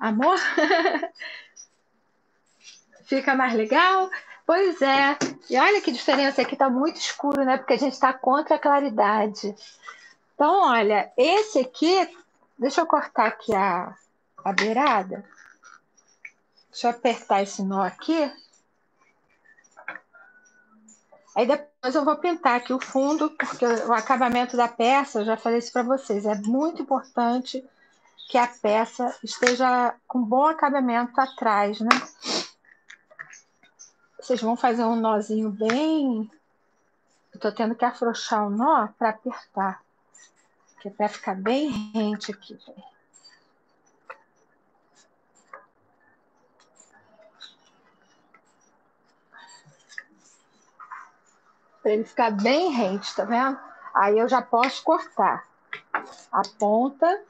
Amor? Fica mais legal? Pois é. E olha que diferença, aqui está muito escuro, né? Porque a gente está contra a claridade. Então, olha, esse aqui, deixa eu cortar aqui a, a beirada. Deixa eu apertar esse nó aqui. Aí depois eu vou pintar aqui o fundo, porque o acabamento da peça, eu já falei isso para vocês, é muito importante que a peça esteja com bom acabamento atrás, né? Vocês vão fazer um nozinho bem. Eu tô tendo que afrouxar o nó para apertar, que é para ficar bem rente aqui. Para ele ficar bem rente, tá vendo? Aí eu já posso cortar a ponta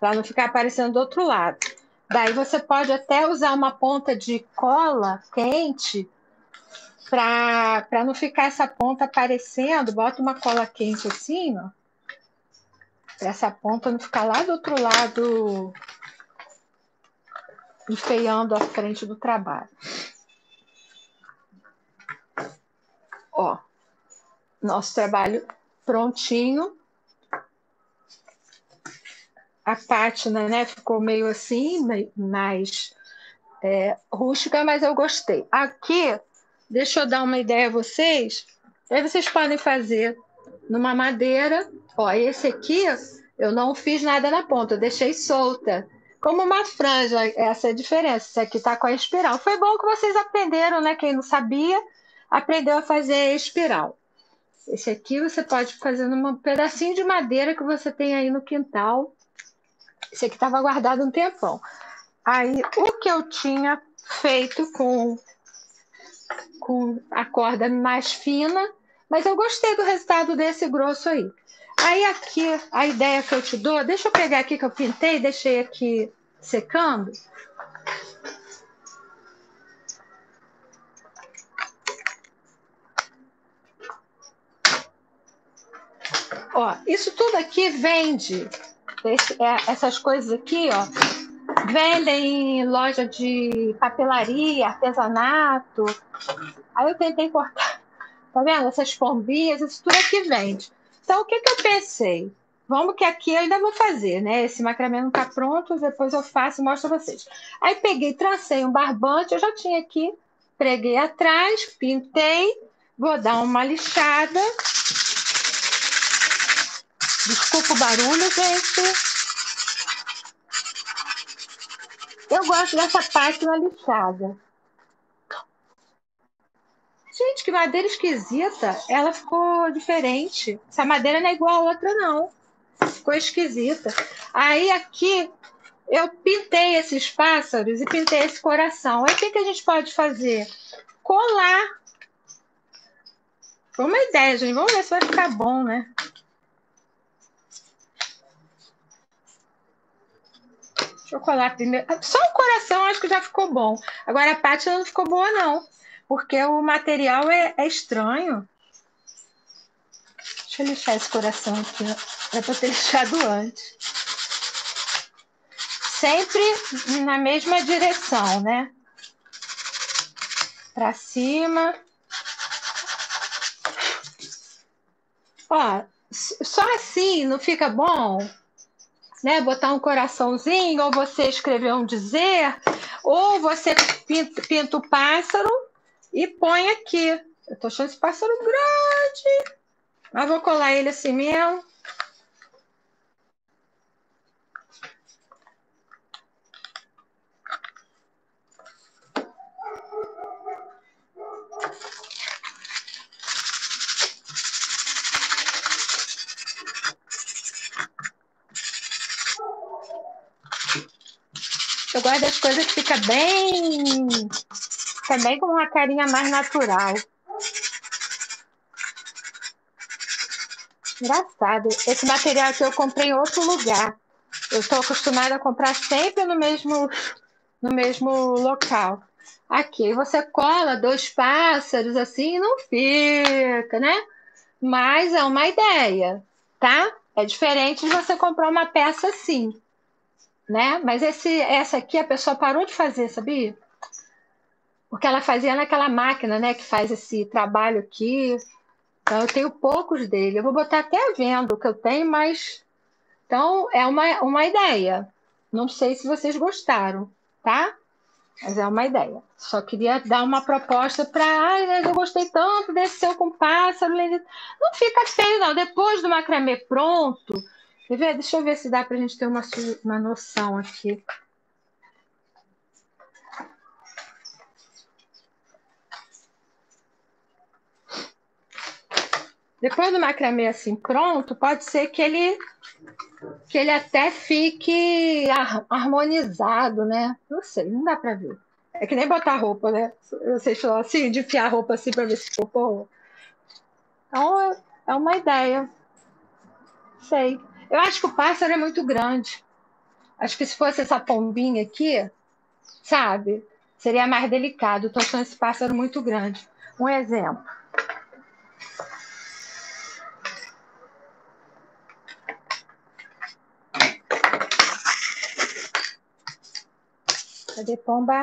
para não ficar aparecendo do outro lado. Daí você pode até usar uma ponta de cola quente para não ficar essa ponta aparecendo. Bota uma cola quente assim, ó. Para essa ponta não ficar lá do outro lado enfeiando a frente do trabalho. Ó, nosso trabalho prontinho a pátina, né? Ficou meio assim, mais é, rústica, mas eu gostei. Aqui, deixa eu dar uma ideia a vocês. Aí vocês podem fazer numa madeira. Ó, esse aqui eu não fiz nada na ponta, eu deixei solta. Como uma franja, essa é a diferença. Esse aqui está com a espiral. Foi bom que vocês aprenderam, né? Quem não sabia, aprendeu a fazer a espiral. Esse aqui você pode fazer num pedacinho de madeira que você tem aí no quintal esse aqui estava guardado um tempão. Aí, o que eu tinha feito com, com a corda mais fina, mas eu gostei do resultado desse grosso aí. Aí, aqui, a ideia que eu te dou, deixa eu pegar aqui que eu pintei, deixei aqui secando. Ó, isso tudo aqui vende esse, é, essas coisas aqui, ó, vendem em loja de papelaria, artesanato. Aí eu tentei cortar, tá vendo? Essas pombinhas, isso tudo aqui vende. Então, o que, que eu pensei? Vamos que aqui eu ainda vou fazer, né? Esse macramê não tá pronto, depois eu faço e mostro a vocês. Aí peguei, tracei um barbante, eu já tinha aqui, preguei atrás, pintei, vou dar uma lixada Desculpa o barulho, gente. Eu gosto dessa página lixada. Gente, que madeira esquisita. Ela ficou diferente. Essa madeira não é igual a outra, não. Ficou esquisita. Aí aqui eu pintei esses pássaros e pintei esse coração. Aí o que, que a gente pode fazer? Colar. Foi uma ideia, gente. Vamos ver se vai ficar bom, né? Primeiro. Só o coração acho que já ficou bom. Agora a pátina não ficou boa, não. Porque o material é, é estranho. Deixa eu lixar esse coração aqui. Era para ter lixado antes. Sempre na mesma direção, né? Para cima. Ó, só assim não fica bom? Né? Botar um coraçãozinho, ou você escrever um dizer, ou você pinta, pinta o pássaro e põe aqui. Eu tô achando esse pássaro grande. Mas vou colar ele assim mesmo. Eu gosto das coisas que fica bem. Também com uma carinha mais natural. Engraçado. Esse material aqui eu comprei em outro lugar. Eu estou acostumada a comprar sempre no mesmo, no mesmo local. Aqui você cola dois pássaros assim e não fica, né? Mas é uma ideia, tá? É diferente de você comprar uma peça assim, né? Mas esse, essa aqui a pessoa parou de fazer, sabia? Porque ela fazia naquela máquina, né? Que faz esse trabalho aqui então, eu tenho poucos dele. Eu vou botar até a venda o que eu tenho, mas. Então, é uma, uma ideia. Não sei se vocês gostaram, tá? Mas é uma ideia. Só queria dar uma proposta para. Ai, eu gostei tanto desse seu com pássaro. Não fica feio, não. Depois do macramê pronto. Deixa eu ver se dá para a gente ter uma, uma noção aqui. Depois do macramê assim pronto, pode ser que ele que ele até fique harmonizado, né? Não sei, não dá para ver. É que nem botar roupa, né? Vocês falam assim, de enfiar roupa assim para ver se ficou Então, é uma ideia. Sei. Eu acho que o pássaro é muito grande. Acho que se fosse essa pombinha aqui, sabe? Seria mais delicado. Estou achando esse pássaro muito grande. Um exemplo. Cadê pomba?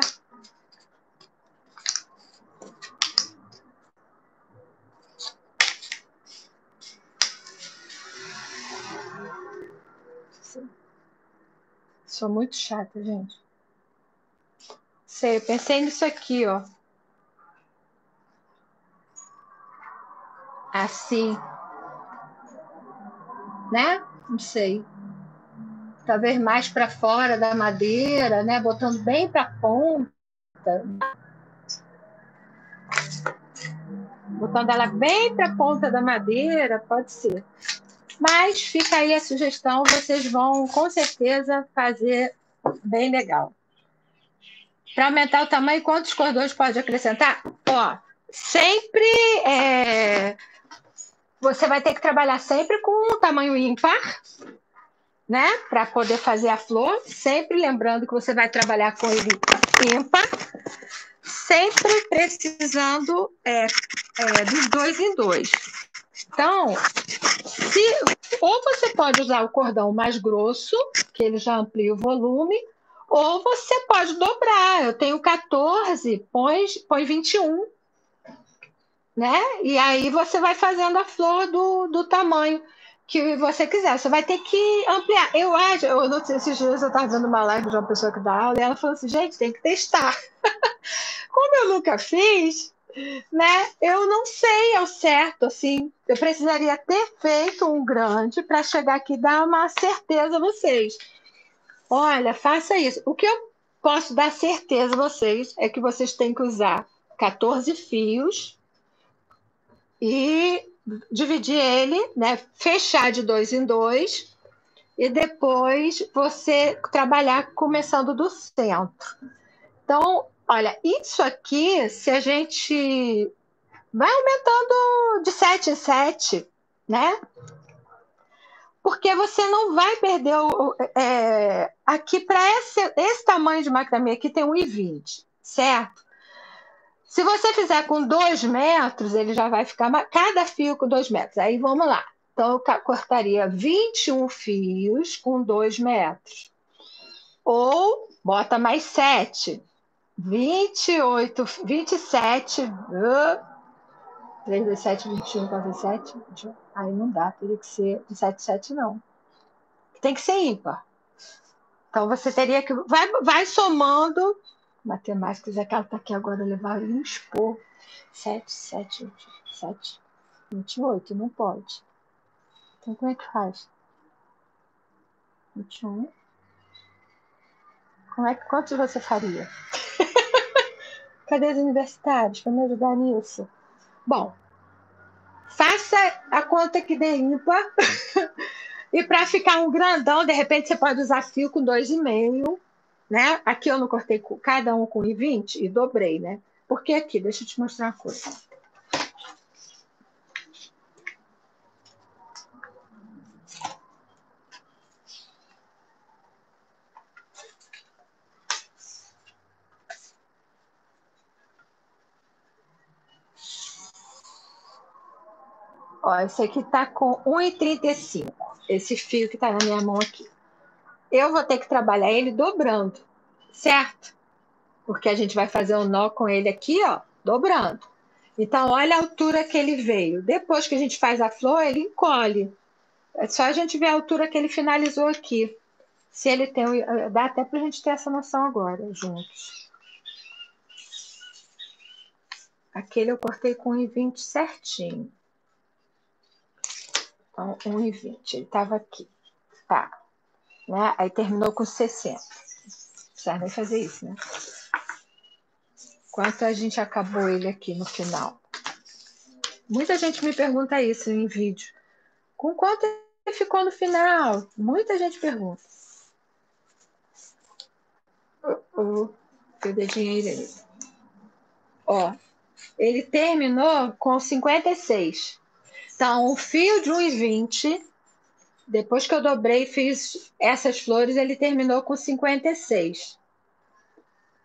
Sou muito chata, gente. Sei, eu pensei nisso aqui, ó. Assim. Né? Não sei talvez mais para fora da madeira, né? Botando bem para ponta. Botando ela bem para ponta da madeira, pode ser. Mas fica aí a sugestão, vocês vão com certeza fazer bem legal. Para aumentar o tamanho, quantos cordões pode acrescentar? Ó, sempre é, você vai ter que trabalhar sempre com um tamanho ímpar, né? Para poder fazer a flor, sempre lembrando que você vai trabalhar com ele ímpar, sempre precisando é, é, dos dois em dois. Então, se, ou você pode usar o cordão mais grosso, que ele já amplia o volume, ou você pode dobrar. Eu tenho 14, põe, põe 21. Né? E aí você vai fazendo a flor do, do tamanho que você quiser. Você vai ter que ampliar. Eu acho, eu não sei, esses dias eu estava vendo uma live de uma pessoa que dá aula e ela falou assim, gente, tem que testar. Como eu nunca fiz, né? Eu não sei ao certo, assim. Eu precisaria ter feito um grande para chegar aqui e dar uma certeza a vocês. Olha, faça isso. O que eu posso dar certeza a vocês é que vocês têm que usar 14 fios e dividir ele, né, fechar de dois em dois e depois você trabalhar começando do centro. Então, olha, isso aqui, se a gente vai aumentando de sete em sete, né? porque você não vai perder o, é, aqui para esse, esse tamanho de macramê aqui tem 1,20, certo? Se você fizer com 2 metros, ele já vai ficar cada fio com 2 metros. Aí vamos lá. Então, eu cortaria 21 fios com 2 metros. Ou bota mais 7. 28, 27. Uh, 3 vezes 7, 21, 4 7. Aí não dá, teria que ser 7, 7 não. Tem que ser ímpar. Então você teria que. Vai, vai somando. Matemática, já que ela está aqui agora, levar e expor. 7, 7, 7, 28, não pode. Então como é que faz? 21. Como é que, quantos você faria? Cadê os universitários para me ajudar nisso? Bom, faça a conta que dê ímpar. e para ficar um grandão, de repente você pode usar fio com 2,5, né? Aqui eu não cortei cada um com 1,20 e dobrei, né? Porque aqui, deixa eu te mostrar uma coisa. Ó, esse aqui tá com 1,35. Esse fio que tá na minha mão aqui. Eu vou ter que trabalhar ele dobrando, certo? Porque a gente vai fazer um nó com ele aqui, ó, dobrando. Então, olha a altura que ele veio. Depois que a gente faz a flor, ele encolhe. É só a gente ver a altura que ele finalizou aqui. Se ele tem. Dá até para a gente ter essa noção agora, juntos. Aquele eu cortei com 1,20 certinho. Então, 1,20. Ele estava aqui. Tá. Né? Aí terminou com 60. Não nem fazer isso, né? Quanto a gente acabou ele aqui no final? Muita gente me pergunta isso em vídeo. Com quanto ele ficou no final? Muita gente pergunta. Uh, uh, o dedinho aí. Ó, ele terminou com 56. Então, o fio de 1,20, depois que eu dobrei e fiz essas flores, ele terminou com 56.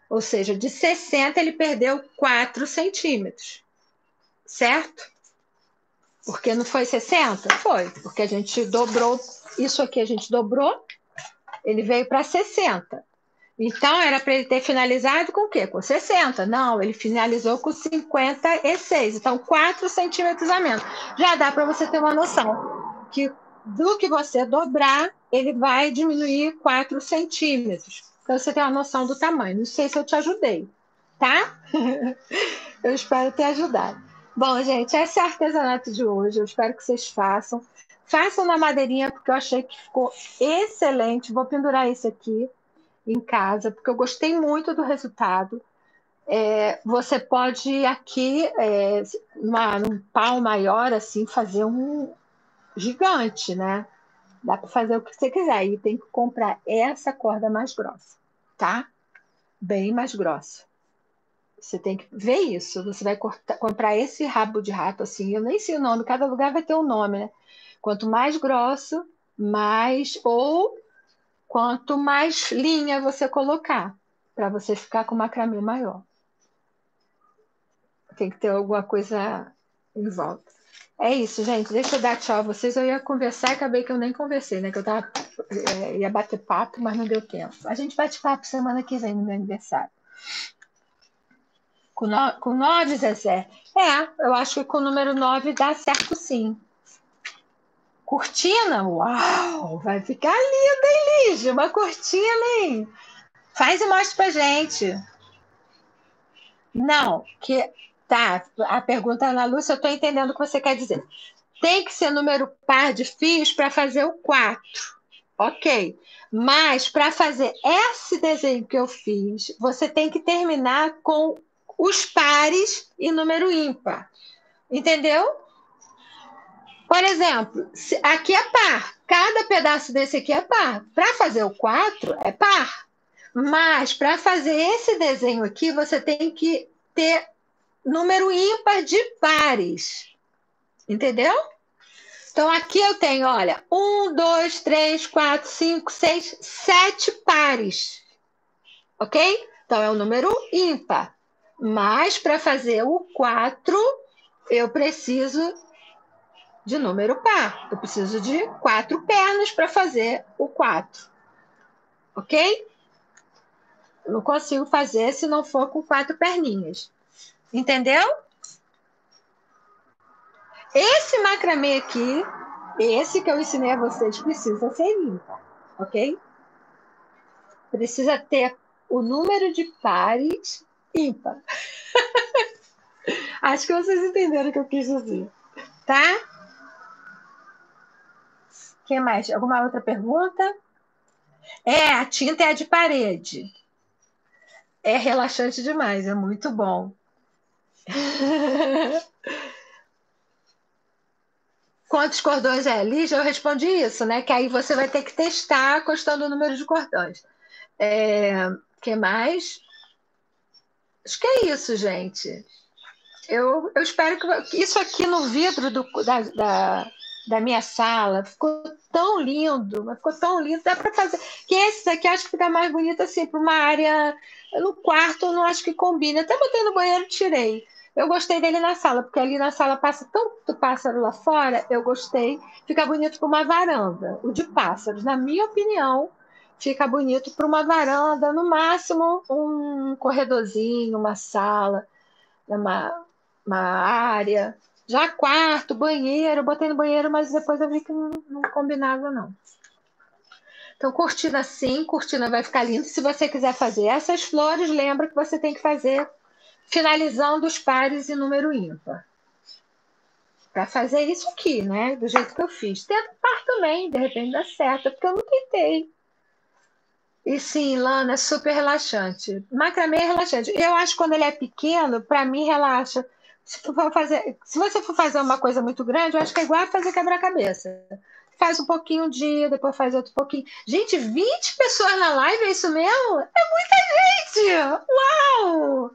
Ou seja, de 60 ele perdeu 4 centímetros. Certo? Porque não foi 60? Foi, porque a gente dobrou, isso aqui a gente dobrou, ele veio para 60. Então, era para ele ter finalizado com o quê? Com 60. Não, ele finalizou com 56. Então, 4 centímetros a menos. Já dá para você ter uma noção que do que você dobrar, ele vai diminuir 4 centímetros. Então, você tem uma noção do tamanho. Não sei se eu te ajudei, tá? eu espero ter ajudado. Bom, gente, esse é o artesanato de hoje. Eu espero que vocês façam. Façam na madeirinha, porque eu achei que ficou excelente. Vou pendurar esse aqui em casa, porque eu gostei muito do resultado. É, você pode aqui, é, numa, num pau maior, assim, fazer um gigante, né? Dá para fazer o que você quiser. E tem que comprar essa corda mais grossa, tá? Bem mais grossa. Você tem que ver isso. Você vai cortar, comprar esse rabo de rato, assim, eu nem sei o nome, cada lugar vai ter um nome, né? Quanto mais grosso, mais. Ou quanto mais linha você colocar, para você ficar com macramê maior. Tem que ter alguma coisa em volta. É isso, gente. Deixa eu dar tchau a vocês. Eu ia conversar e acabei que eu nem conversei, né? Que eu tava, é, ia bater papo, mas não deu tempo. A gente bate papo semana que vem, no meu aniversário. Com, no, com nove, Zezé? É, eu acho que com o número nove dá certo sim. Cortina? Uau! Vai ficar linda, hein, Lígia? Uma cortina, hein? Faz e mostra pra gente. Não, que tá. A pergunta Ana Lúcia, eu estou entendendo o que você quer dizer. Tem que ser número par de fios para fazer o 4. Ok. Mas para fazer esse desenho que eu fiz, você tem que terminar com os pares e número ímpar. Entendeu? Por exemplo, aqui é par. Cada pedaço desse aqui é par. Para fazer o 4, é par. Mas para fazer esse desenho aqui, você tem que ter número ímpar de pares. Entendeu? Então, aqui eu tenho, olha, um, dois, três, quatro, cinco, seis, sete pares. Ok? Então, é um número ímpar. Mas, para fazer o 4, eu preciso de número par. Eu preciso de quatro pernas para fazer o 4. Ok? Eu não consigo fazer se não for com quatro perninhas. Entendeu? Esse macramê aqui, esse que eu ensinei a vocês, precisa ser ímpar, ok? Precisa ter o número de pares ímpar. Acho que vocês entenderam o que eu quis dizer, tá? Quem mais? Alguma outra pergunta? É, a tinta é de parede. É relaxante demais, é muito bom. Quantos cordões é? Lígia, eu respondi isso, né? Que aí você vai ter que testar costando o número de cordões. É, que mais? Acho que é isso, gente. Eu, eu espero que isso aqui no vidro do, da, da, da minha sala ficou tão lindo, mas ficou tão lindo, dá para fazer. Que esse daqui acho que fica mais bonito assim, para uma área no quarto, eu não acho que combina. Até botei no banheiro, tirei. Eu gostei dele na sala, porque ali na sala passa tanto pássaro lá fora, eu gostei. Fica bonito para uma varanda. O de pássaros, na minha opinião, fica bonito para uma varanda, no máximo um corredorzinho, uma sala, uma, uma área. Já quarto, banheiro, botei no banheiro, mas depois eu vi que não, não combinava, não. Então, cortina sim, cortina vai ficar linda. Se você quiser fazer essas flores, lembra que você tem que fazer finalizando os pares em número ímpar. Para fazer isso aqui, né? Do jeito que eu fiz. Tenta par também, de repente dá certo, porque eu não tentei. E sim, Lana, é super relaxante. Macramê é relaxante. Eu acho que quando ele é pequeno, para mim, relaxa. Se, for fazer, se você for fazer uma coisa muito grande, eu acho que é igual a fazer quebra-cabeça. Faz um pouquinho um dia, depois faz outro pouquinho. Gente, 20 pessoas na live, é isso mesmo? É muita gente! Uau!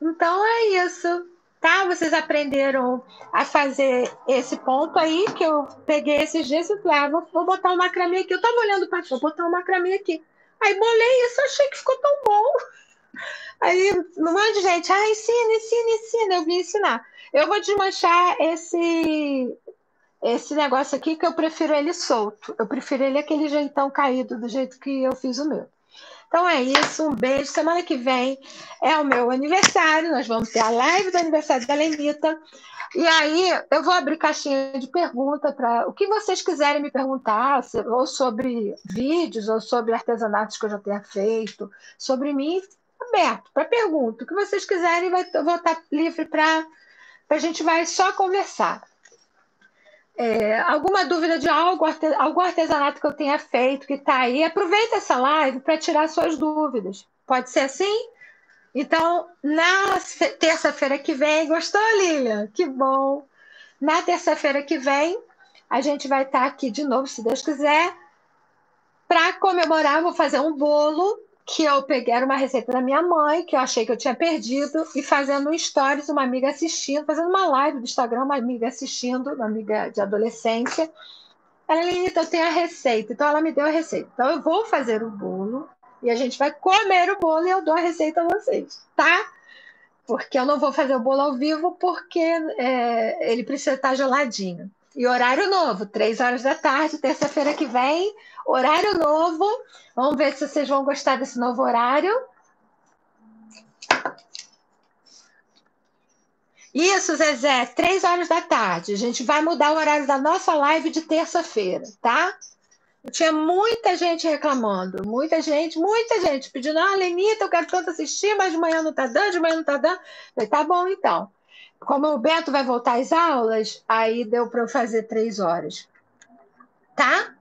Então é isso, tá? Vocês aprenderam a fazer esse ponto aí, que eu peguei esses dias e falei, ah, vou, vou botar o macramê aqui. Eu tava olhando para vou botar o macramê aqui. Aí bolei isso, achei que ficou tão bom. Aí um monte de gente, ah, ensina, ensina, ensina, eu vim ensinar. Eu vou desmanchar esse esse negócio aqui que eu prefiro ele solto. Eu prefiro ele aquele jeitão caído, do jeito que eu fiz o meu. Então é isso, um beijo. Semana que vem é o meu aniversário, nós vamos ter a live do aniversário da Lenita. E aí eu vou abrir caixinha de pergunta para o que vocês quiserem me perguntar, ou sobre vídeos, ou sobre artesanatos que eu já tenha feito, sobre mim, aberto para pergunta. O que vocês quiserem, eu vou estar livre para a gente vai só conversar. É, alguma dúvida de algo, algum artesanato que eu tenha feito, que está aí, aproveita essa live para tirar suas dúvidas. Pode ser assim? Então, na terça-feira que vem, gostou, Lilian? Que bom! Na terça-feira que vem, a gente vai estar tá aqui de novo, se Deus quiser, para comemorar. Vou fazer um bolo que eu peguei era uma receita da minha mãe, que eu achei que eu tinha perdido, e fazendo um stories, uma amiga assistindo, fazendo uma live do Instagram, uma amiga assistindo, uma amiga de adolescência. Ela, Lenita, eu tenho a receita. Então, ela me deu a receita. Então, eu vou fazer o bolo e a gente vai comer o bolo e eu dou a receita a vocês, tá? Porque eu não vou fazer o bolo ao vivo porque é, ele precisa estar geladinho. E horário novo, três horas da tarde, terça-feira que vem, horário novo. Vamos ver se vocês vão gostar desse novo horário. Isso, Zezé, três horas da tarde. A gente vai mudar o horário da nossa live de terça-feira, tá? Tinha muita gente reclamando, muita gente, muita gente pedindo, ah, Lenita, eu quero tanto assistir, mas de manhã não tá dando, de manhã não tá dando. falei, tá bom, então como o Beto vai voltar às aulas, aí deu para eu fazer três horas. Tá?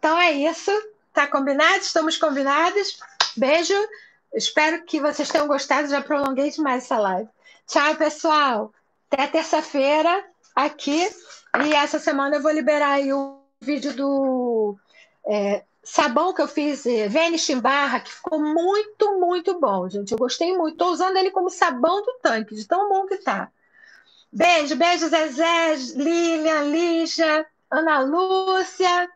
Então é isso. Tá combinado? Estamos combinados. Beijo. Espero que vocês tenham gostado. Já prolonguei demais essa live. Tchau, pessoal. Até terça-feira aqui. E essa semana eu vou liberar aí o vídeo do é, sabão que eu fiz, é, Vanish em barra, que ficou muito, muito bom, gente. Eu gostei muito. Estou usando ele como sabão do tanque, de tão bom que tá. Beijo, beijo, Zezé, Lilian, Lígia, Ana Lúcia,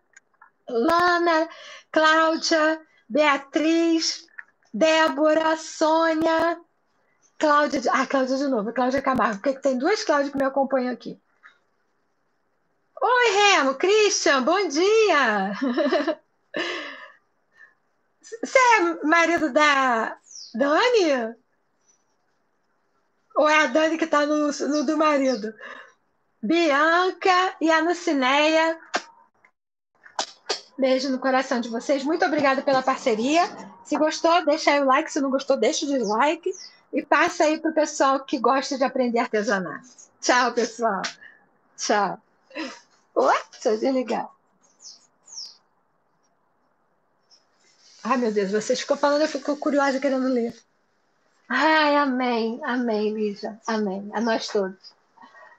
Lana, Cláudia, Beatriz, Débora, Sônia, Cláudia. Ah, Cláudia de novo, Cláudia Camargo, porque tem duas Cláudias que me acompanham aqui. Oi, Remo, Christian, bom dia! Você é marido da Dani? Ou é a Dani que está no, no, do marido? Bianca e a Nucineia. Beijo no coração de vocês. Muito obrigada pela parceria. Se gostou, deixa aí o like. Se não gostou, deixa o dislike. E passa aí para o pessoal que gosta de aprender artesanato. Tchau, pessoal. Tchau. Oi, deixa eu desligar. Ai, meu Deus, vocês ficam falando, eu fico curiosa querendo ler. Ai, amém, amém, Lígia, amém. A nós todos.